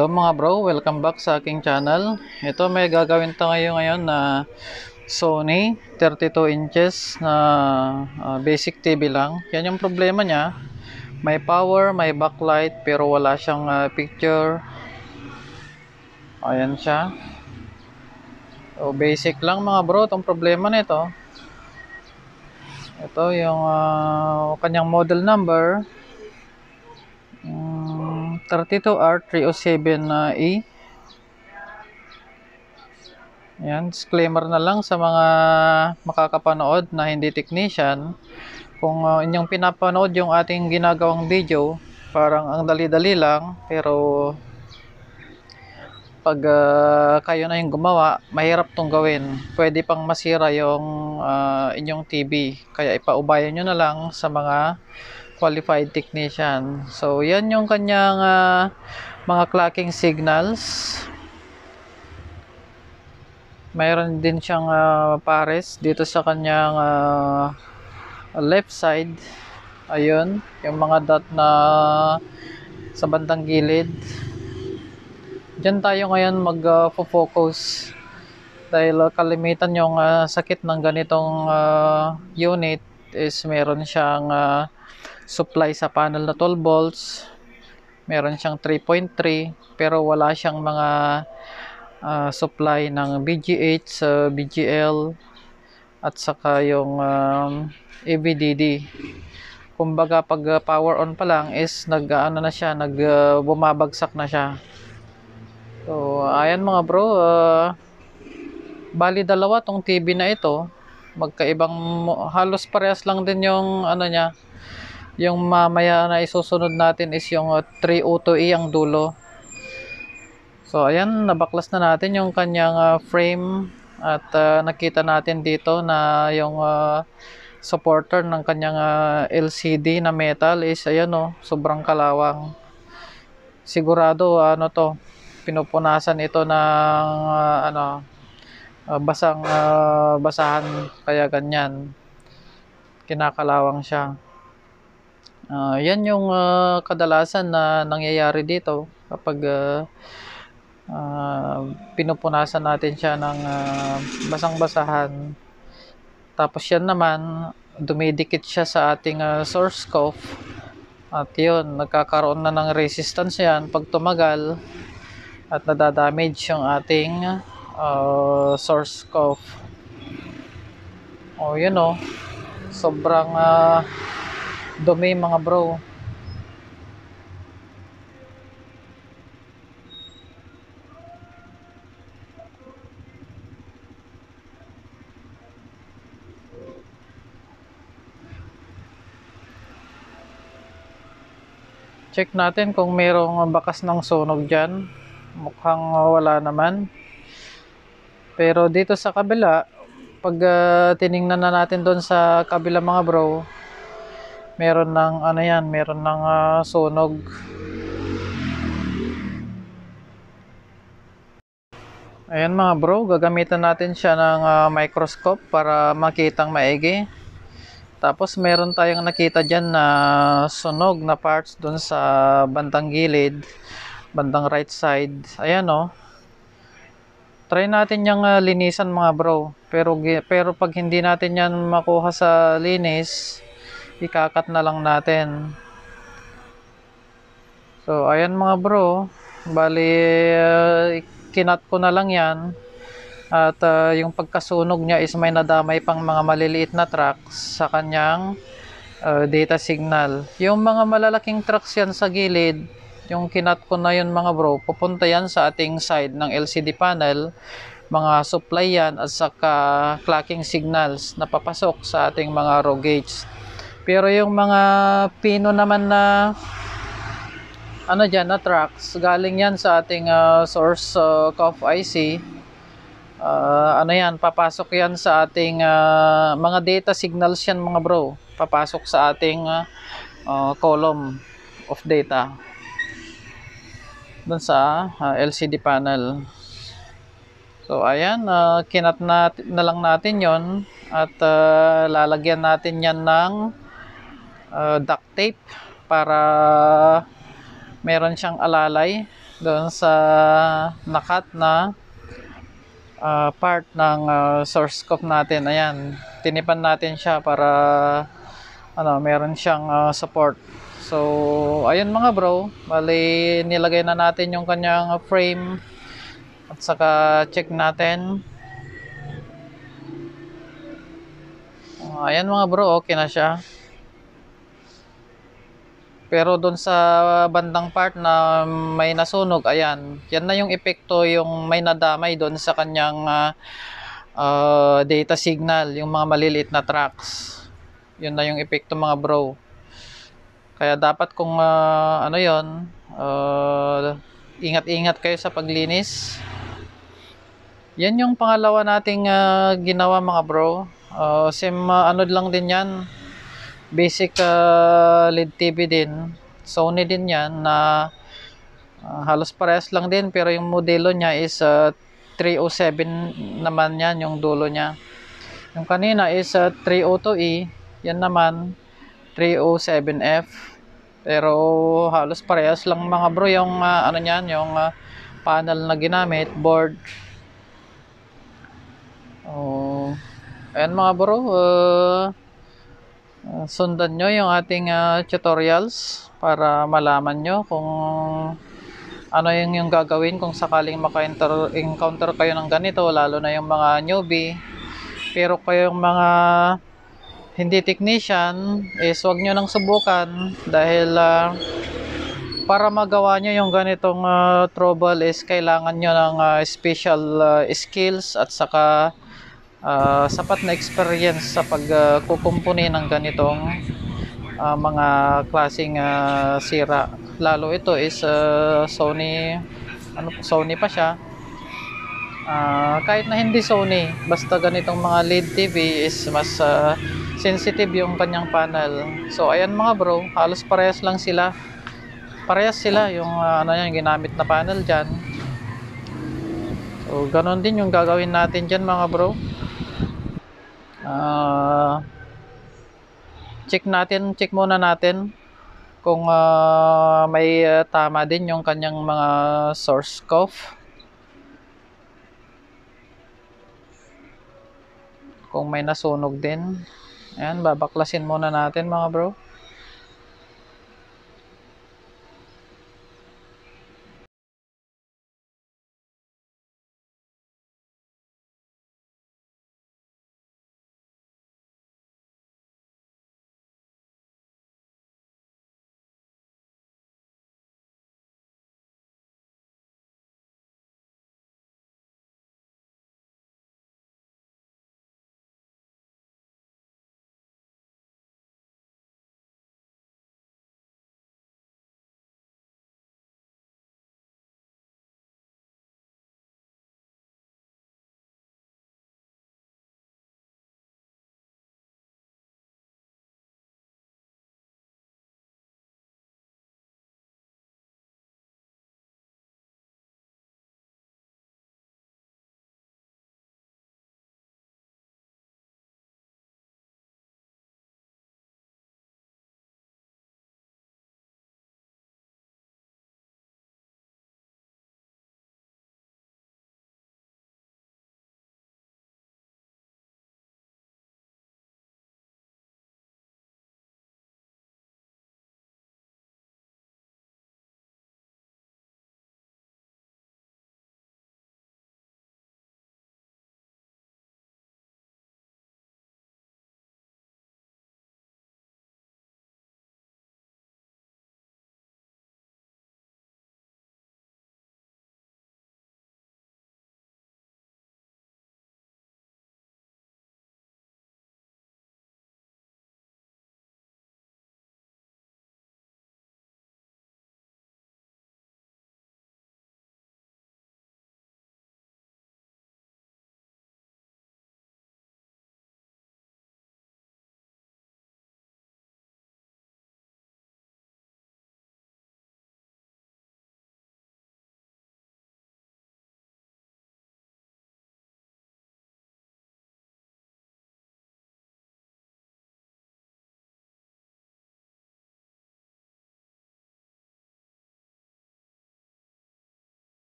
Hello mga bro, welcome back sa aking channel. Ito may gagawin tayo ngayon na Sony 32 inches na ah, basic TV lang. Yan yung problema niya. May power, may backlight pero wala siyang ah, picture. Ayan siya. So basic lang mga bro, itong problema nito. Ito yung ah, kanyang model number. Mm, 32R307E. Yan, disclaimer na lang sa mga makakapanood na hindi technician. Kung uh, inyong pinapanood yung ating ginagawang video, parang ang dali-dali lang, pero pag uh, kayo na yung gumawa, mahirap tong gawin. Pwede pang masira yung uh, inyong TV. Kaya ipaubayan nyo na lang sa mga qualified technician. So, yan yung kanyang uh, mga clocking signals. Mayroon din siyang uh, pares dito sa kanyang uh, left side. Ayun, yung mga dot na sa bandang gilid. Diyan tayo ngayon mag-focus dahil uh, kalimitan yung uh, sakit ng ganitong uh, unit is meron siyang uh, supply sa panel na 12 volts. Meron siyang 3.3 pero wala siyang mga uh, supply ng BGH, uh, BGL at saka yung um, ABDD. Kumbaga pag uh, power on pa lang is nag ano na siya, nag uh, bumabagsak na siya. So, ayan mga bro, uh, bali dalawa tong TV na ito. Magkaibang halos parehas lang din yung ano niya. Yung mamaya na isusunod natin is yung uh, 302E ang dulo. So ayan, nabaklas na natin yung kanyang uh, frame at uh, nakita natin dito na yung uh, supporter ng kanyang uh, LCD na metal is ayan oh, sobrang kalawang. Sigurado ano to, pinupunasan ito ng uh, ano uh, basang uh, basahan kaya ganyan. Kinakalawang siya. Uh, yan yung uh, kadalasan na nangyayari dito kapag uh, uh, pinupunasan natin siya ng uh, basang-basahan. Tapos yan naman, dumidikit siya sa ating uh, source scope. At yun, nagkakaroon na ng resistance yan pag tumagal at nadadamage yung ating uh, source scope. O, oh, yun o. Oh. Sobrang uh, dumi mga bro. check natin kung mayroong bakas ng sunog dyan mukhang wala naman pero dito sa kabila pag uh, tiningnan na natin doon sa kabila mga bro meron ng ano yan meron ng uh, sunog ayan mga bro gagamitan natin siya ng uh, microscope para makitang maigi tapos meron tayong nakita dyan na sunog na parts dun sa bandang gilid, bandang right side. Ayan o. Oh. Try natin yung uh, linisan mga bro. Pero, pero pag hindi natin yan makuha sa linis, ikakat na lang natin. So ayan mga bro. Bali, uh, kinat ko na lang yan at uh, yung pagkasunog niya is may nadamay pang mga maliliit na tracks sa kanyang uh, data signal. Yung mga malalaking tracks yan sa gilid, yung kinat ko na yun mga bro, pupunta yan sa ating side ng LCD panel, mga supply yan at saka clocking signals na papasok sa ating mga raw gauge. Pero yung mga pino naman na ano dyan na tracks, galing yan sa ating uh, source uh, COF IC uh, ano yan, papasok yan sa ating uh, mga data signals yan mga bro. Papasok sa ating uh, uh, column of data. Doon sa uh, LCD panel. So ayan, uh, kinat na, na lang natin yon at uh, lalagyan natin yan ng uh, duct tape para meron siyang alalay doon sa nakat na ah, part ng ah, source scope natin. Ayan, tinipan natin siya para ano, meron siyang ah, support. So, ayun mga bro, bali nilagay na natin yung kanyang frame at saka check natin. Ah, ayan mga bro, okay na siya. Pero doon sa bandang part na may nasunog, ayan, yan na yung epekto yung may nadamay doon sa kanyang ah, ah, data signal, yung mga maliliit na tracks. Yun na yung epekto mga bro. Kaya dapat kung ah, ano yon, ah, ingat-ingat kayo sa paglinis. Yan yung pangalawa nating ah, ginawa mga bro. Ah, same ah, ano lang din yan. Basic ah, LED TV din. Sony din yan na ah, halos parehas lang din pero yung modelo niya is ah, 307 naman yan yung dulo niya. Yung kanina is ah, 302E. Yan naman 307F. Pero halos parehas lang mga bro yung ah, ano niyan, yung ah, panel na ginamit, board. Oh, ayan mga bro, uh, uh, sundan nyo yung ating ah, tutorials para malaman nyo kung ano yung, yung gagawin kung sakaling maka-encounter encounter kayo ng ganito, lalo na yung mga newbie. Pero kayong mga hindi technician, is wag nyo nang subukan dahil ah, para magawa nyo yung ganitong ah, trouble is kailangan nyo ng ah, special ah, skills at saka ah, sapat na experience sa pagkukumpuni ng ganitong ah, mga klaseng ah, sira. Lalo ito is ah, Sony ano Sony pa siya. Ah, kahit na hindi Sony, basta ganitong mga LED TV is mas ah, sensitive yung kanyang panel. So ayan mga bro, halos parehas lang sila. Parehas sila yung ah, ano yan, ginamit na panel diyan. So ganun din yung gagawin natin diyan mga bro. Ah check natin, check muna natin kung ah, may ah, tama din yung kanyang mga source scope. Kung may nasunog din. Ayan, babaklasin muna natin mga bro.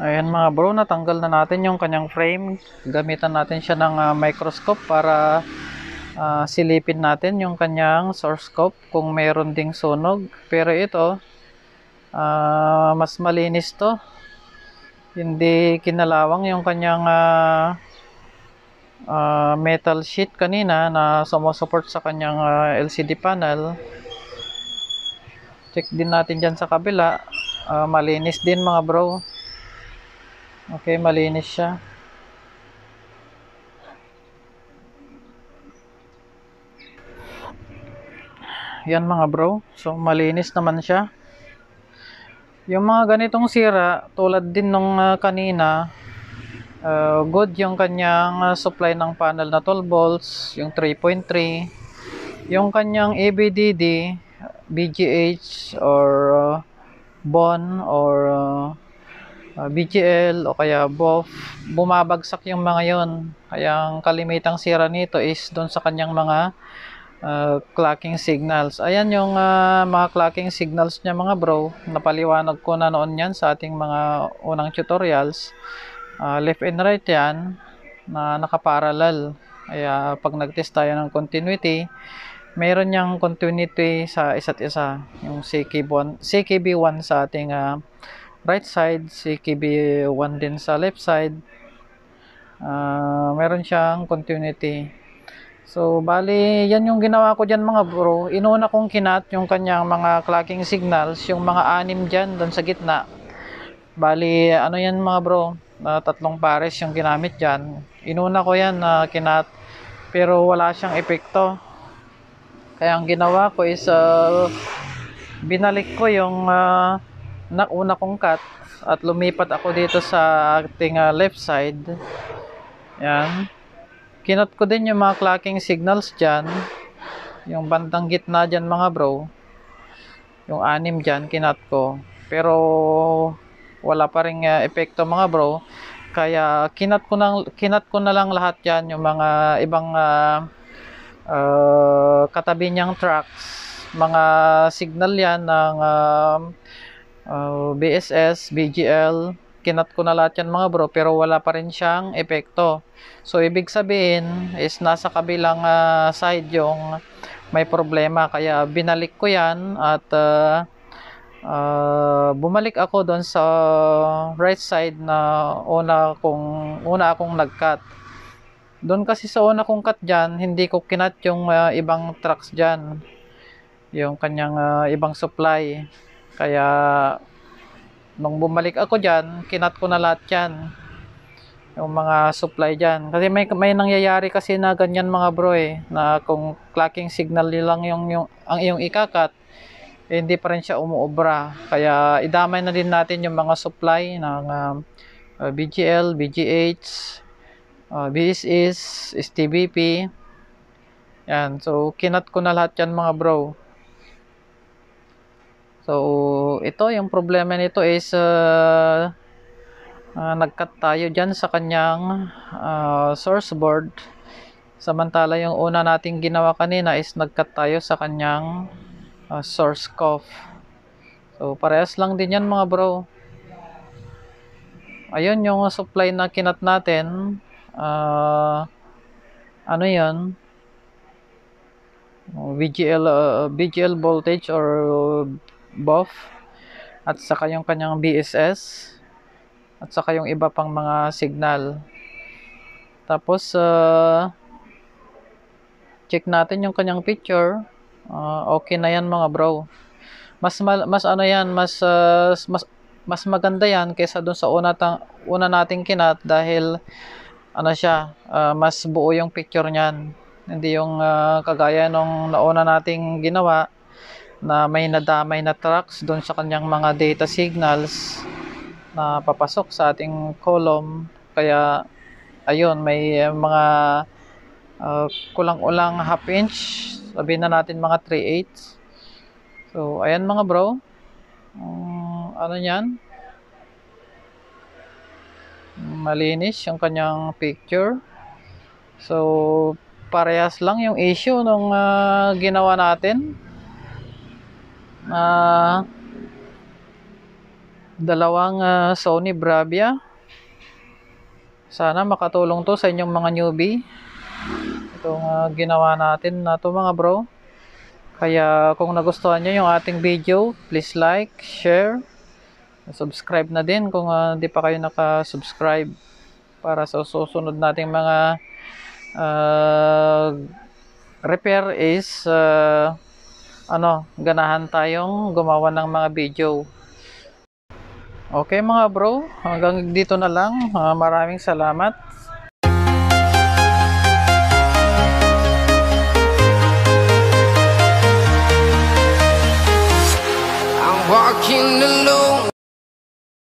Ayan mga bro, natanggal na natin yung kanyang frame. Gamitan natin siya ng ah, microscope para ah, silipin natin yung kanyang source scope kung mayroon ding sunog. Pero ito, ah, mas malinis to. Hindi kinalawang yung kanyang ah, ah, metal sheet kanina na sumusupport sa kanyang ah, LCD panel. Check din natin dyan sa kabila. Ah, malinis din mga bro. Okay, malinis siya. Yan mga bro. So, malinis naman siya. Yung mga ganitong sira, tulad din nung ah, kanina, uh, good yung kanyang ah, supply ng panel na 12 volts, yung 3.3. Yung kanyang ABDD, BGH, or uh, BON, or uh, uh, BGL o kaya BOF, bumabagsak yung mga yon. Kaya ang kalimitang sira nito is doon sa kanyang mga uh, clocking signals. Ayan yung uh, mga clocking signals niya mga bro. Napaliwanag ko na noon yan sa ating mga unang tutorials. Uh, left and right yan na nakaparallel. Kaya pag nag-test tayo ng continuity, meron niyang continuity sa isa't isa. Yung CKB1, CKB1 sa ating uh, right side, CKB1 din sa left side. Uh, meron siyang continuity. So, bali, yan yung ginawa ko dyan mga bro. Inuna kong kinat yung kanyang mga clocking signals, yung mga anim dyan, doon sa gitna. Bali, ano yan mga bro, uh, tatlong pares yung ginamit dyan. Inuna ko yan na uh, kinat, pero wala siyang epekto. Kaya ang ginawa ko is, uh, binalik ko yung uh, una kong cut at lumipat ako dito sa ating uh, left side. Yan. Kinot ko din yung mga clocking signals dyan. Yung bandang gitna dyan mga bro. Yung anim dyan, kinot ko. Pero wala pa rin uh, epekto mga bro. Kaya kinat ko, na, kinat ko na lang lahat yan. Yung mga ibang uh, uh, katabi niyang tracks. Mga signal yan ng uh, uh, BSS, BGL, kinat ko na lahat yan mga bro pero wala pa rin siyang epekto. So ibig sabihin is nasa kabilang uh, side yung may problema. Kaya binalik ko yan at uh, uh, bumalik ako doon sa right side na una kong una akong nagcut. Doon kasi sa una kong cut dyan hindi ko kinat yung uh, ibang trucks dyan. Yung kanyang uh, ibang supply kaya nung bumalik ako dyan, kinat ko na lahat yan. Yung mga supply dyan. Kasi may, may nangyayari kasi na ganyan mga bro eh, na kung clocking signal lang yung, yung, ang iyong ikakat, eh, hindi pa rin siya umuobra. Kaya idamay na din natin yung mga supply ng uh, uh, BGL, BGH, uh, BSS, STBP. Yan. So, kinat ko na lahat yan mga bro. So, ito yung problema nito is uh, uh, nag-cut tayo dyan sa kanyang uh, source board. Samantala yung una nating ginawa kanina is nag-cut tayo sa kanyang uh, source cuff. So, parehas lang din yan mga bro. Ayun yung supply na kinat natin. Uh, ano yan? VGL, uh, VGL voltage or buff at saka yung kanyang BSS at saka yung iba pang mga signal. Tapos uh, check natin yung kanyang picture. Uh, okay na yan mga bro. Mas mas ano yan mas uh, mas mas maganda yan kaysa dun sa una tang una nating kinat dahil ano siya uh, mas buo yung picture niyan. Hindi yung uh, kagaya nung nauna nating ginawa na may nadamay na tracks doon sa kanyang mga data signals na papasok sa ating column. Kaya ayun may uh, mga uh, kulang-ulang half inch sabihin na natin mga 3 8 so ayan mga bro. Um, ano yan malinis yung kanyang picture. So parehas lang yung issue nung uh, ginawa natin uh, dalawang ah, Sony Bravia. Sana makatulong to sa inyong mga newbie. Itong ah, ginawa natin na to mga bro. Kaya kung nagustuhan nyo yung ating video, please like, share, subscribe na din kung ah, hindi pa kayo naka-subscribe para sa susunod nating mga ah, repair is ah, ano, ganahan tayong gumawa ng mga video. Okay mga bro, hanggang dito na lang. Uh, maraming salamat. Ang walking alone